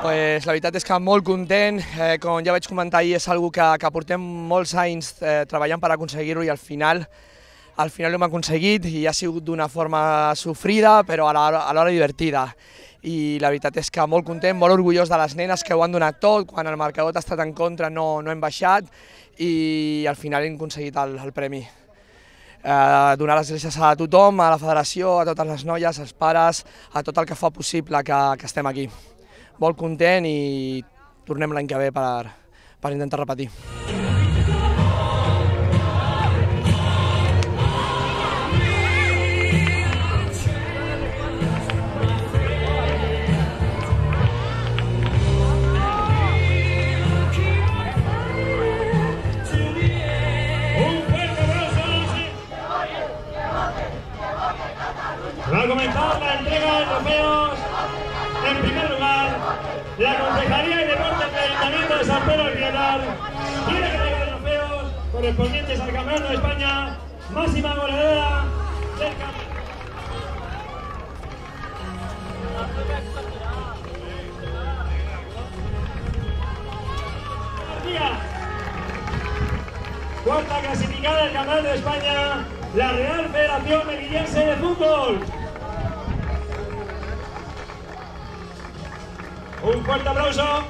Pues la veritat és que molt content, eh, com ja vaig comentar ahir, és algo que, que portem molts anys eh, treballant per aconseguir-ho i al final al final ho hem aconseguit i ha sigut d'una forma sofrida però alhora, divertida. I la veritat és que molt content, molt orgullós de les nenes que ho han donat tot, quan el marcador ha estat en contra no, no hem baixat i al final hem aconseguit el, el premi. Eh, donar les gràcies a tothom, a la federació, a totes les noies, als pares, a tot el que fa possible que, que estem aquí molt content i tornem l'any que ve per, per intentar repetir. Va a comenzar la entrega del trofeo Un fuerte abrazo portero al Piedad. Tiene que llegar trofeos correspondientes al campeonato de España. Máxima goleadora del campeonato. Cuarta clasificada del Campeonato de España, la Real Federación Melillense de Fútbol. Un fuerte aplauso.